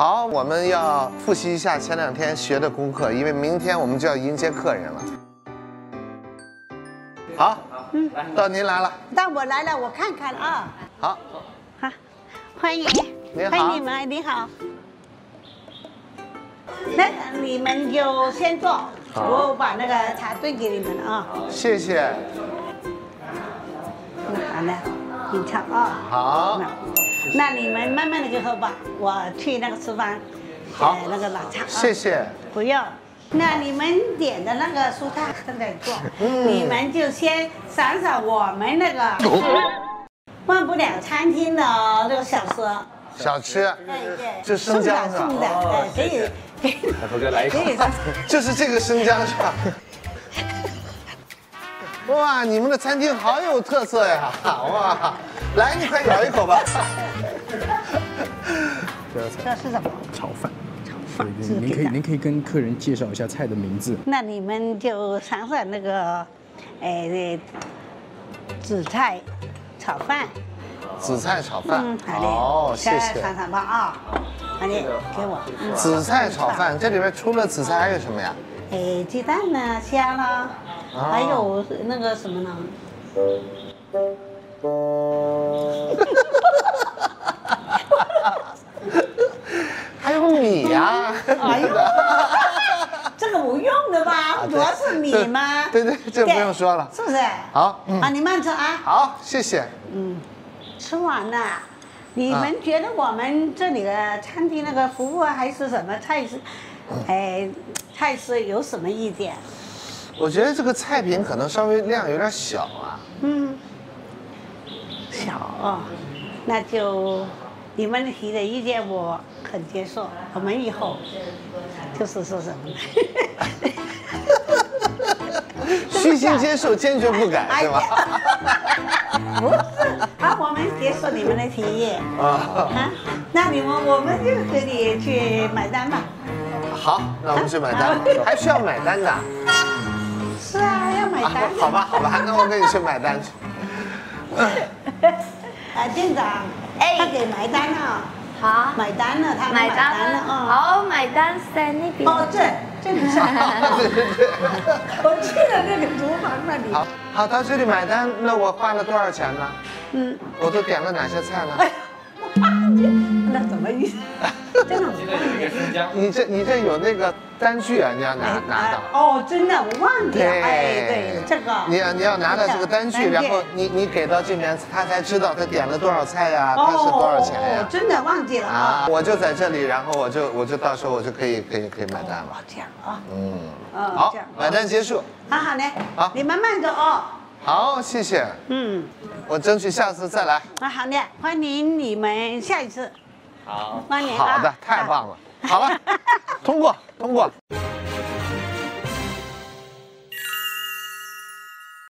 好，我们要复习一下前两天学的功课，因为明天我们就要迎接客人了。好，嗯，到您来了。到我来了，我看看啊。好，好，欢迎，你好欢迎你们，你好。那你们就先坐，我把那个茶端给你们啊。谢谢。那好了，你尝啊。好那，你们慢慢的就喝吧，我去那个厨房，好呃那个拿茶啊。谢谢。不用。那你们点的那个蔬菜正在做，嗯你们就先赏赏我们那个忘不了餐厅的那个小吃。小吃，对对，这生姜是吧送的，送的，哎，可以，可以，头哥来一口可以。就是这个生姜是吧？哇，你们的餐厅好有特色呀！哇，来，你快咬一口吧。这是什么？炒饭。炒饭。对对，您可以您可以跟客人介绍一下菜的名字。那你们就尝尝那个，哎，紫菜炒饭。紫菜炒饭嗯，，好哦，嘞，谢谢再尝。尝吧啊。好嘞，给我。嗯紫菜炒饭，这里面除了紫菜还有什么呀？哎，鸡蛋呢，虾啦，哦还有那个什么呢？还有米呀。哎呦，这个不用的吧？主要是米吗？对对这不用说了是不是？好嗯啊，你慢吃啊。好，谢谢。嗯吃完了，你们觉得我们这里的餐厅那个服务还是什么菜式？哎，菜式有什么意见？我觉得这个菜品可能稍微量有点小啊。嗯，小哦，那就你们提的意见我很接受。我们以后就是说什么呢？虚心接受，坚决不改，哎是吧？不是，啊，我们接受你们的提议啊，啊，那你们我们就可以去买单吧。好，那我们去买单，还需要买单的。是啊，要买啊单。好吧，好吧，那我跟你去买单去。啊，店长，哎他给买单了，好，买单了，他买单了，了啊。好，买单在那边。哦，这这里是。对对对。我去了那个厨房那里。好，好，到这里买单，那我花了多少钱呢？嗯，我都点了哪些菜呢？哎，那怎么意思？真的我忘记了。你这你这有那个单据啊，你要拿拿到。哦，真的我忘记了。哎，对，这个。你要你要拿到这个单据，然后你你给到这边，他才知道他点了多少菜呀，他是多少钱哦呀？真的忘记了啊啊，。我就在这里，然后我就我就到时候我就可以可以可以买单了。这样啊。嗯，嗯好，买单结束。好好嘞。好你慢慢走哦。好，谢谢，嗯，我争取下次再来。那好嘞，欢迎你们下一次。好。欢迎啊。好的，太棒了。好了，通 过通过。